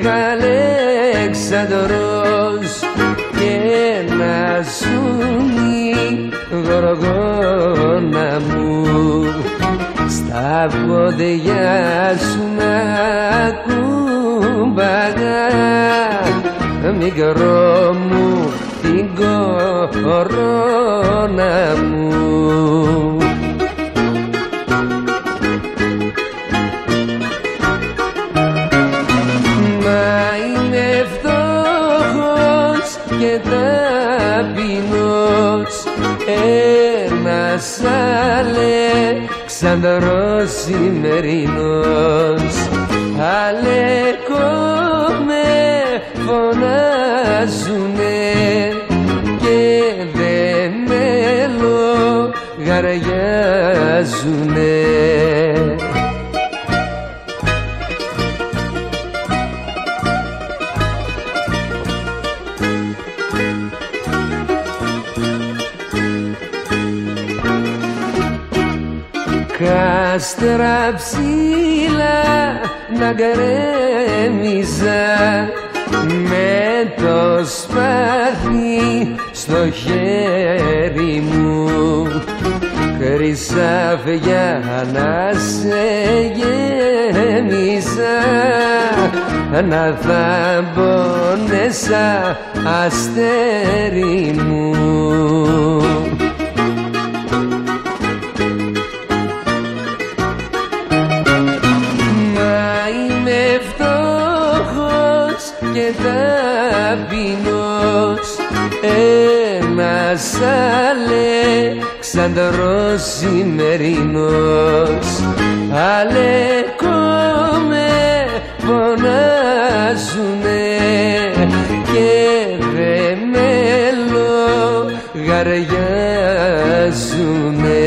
ήμουν ο Μεγαλέξανδρος και να ζουν η γοργόνα μου. Στα πόδια σου να κουμπαγά και ταπεινός. Ένας Αλεξανδρός σημερινός. Αλέκο με φωνάζουνε και δεν με λογαριάζουνε κάστρα ψηλά να γκρέμιζα με το σπαθί στο χέρι μου. Χρυσάφια να σε γέμιζα να θα πονέσα αστέρι μου και ταπεινός. Ένας Αλεξανδρός σημερινός. Αλέκο με φωνάζουνε και δε με λογαριάζουνε